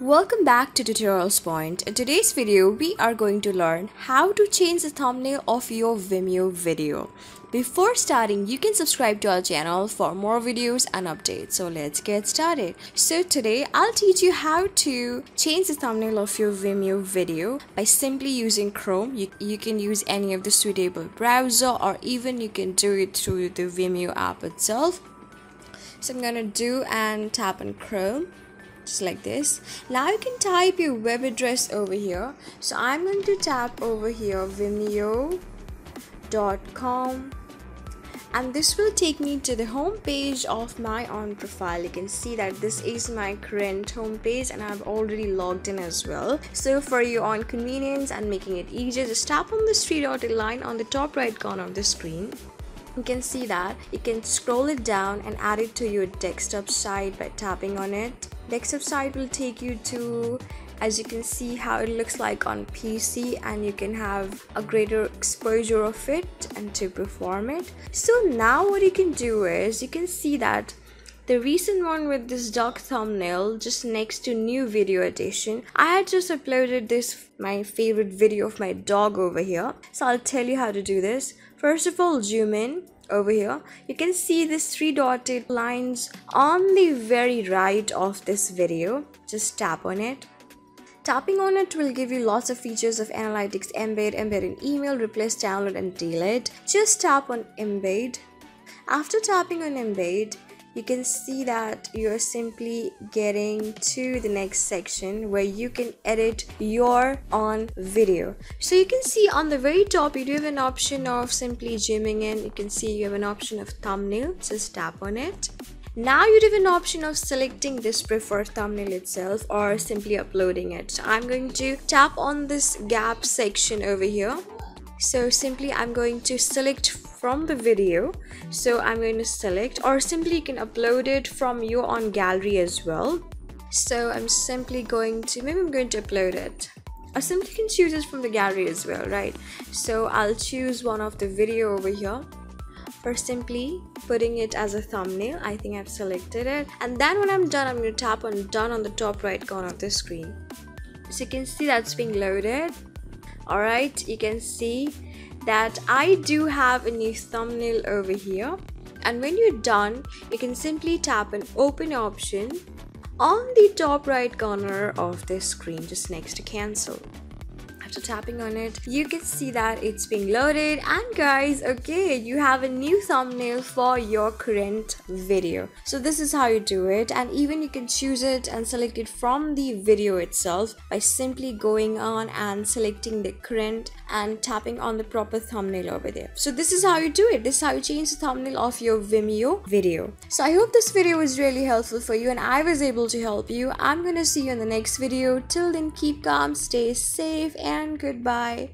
Welcome back to Tutorials Point. In today's video, we are going to learn how to change the thumbnail of your Vimeo video. Before starting, you can subscribe to our channel for more videos and updates. So let's get started. So today, I'll teach you how to change the thumbnail of your Vimeo video by simply using Chrome. You, you can use any of the suitable browser or even you can do it through the Vimeo app itself. So I'm gonna do and tap on Chrome just like this. Now you can type your web address over here. So i'm going to tap over here vimeo.com and this will take me to the home page of my own profile. You can see that this is my current home page and i've already logged in as well. So for your own convenience and making it easier just tap on this three dotted line on the top right corner of the screen. You can see that. You can scroll it down and add it to your desktop site by tapping on it desktop site will take you to as you can see how it looks like on PC and you can have a greater exposure of it and to perform it. So now what you can do is you can see that the recent one with this dog thumbnail just next to new video edition i had just uploaded this my favorite video of my dog over here. So i'll tell you how to do this. First of all zoom in over here you can see these three dotted lines on the very right of this video just tap on it Tapping on it will give you lots of features of analytics embed, embed in email, replace, download and delete. Just tap on embed. After tapping on embed, you can see that you're simply getting to the next section where you can edit your own video. So you can see on the very top you do have an option of simply zooming in. You can see you have an option of thumbnail just tap on it. Now you have an option of selecting this preferred thumbnail itself or simply uploading it. I'm going to tap on this gap section over here so simply i'm going to select from the video. So i'm going to select or simply you can upload it from your own gallery as well. So i'm simply going to maybe i'm going to upload it. Or simply can choose it from the gallery as well right? So i'll choose one of the video over here. For simply putting it as a thumbnail i think i've selected it. And then when i'm done i'm going to tap on done on the top right corner of the screen. So you can see that's being loaded all right you can see that I do have a new thumbnail over here. And when you're done you can simply tap an open option on the top right corner of the screen just next to cancel after tapping on it. You can see that it's being loaded. And guys okay you have a new thumbnail for your current video. So this is how you do it. And even you can choose it and select it from the video itself by simply going on and selecting the current and tapping on the proper thumbnail over there. So this is how you do it. This is how you change the thumbnail of your vimeo video. So i hope this video was really helpful for you and i was able to help you. I'm gonna see you in the next video. Till then keep calm stay safe and and goodbye.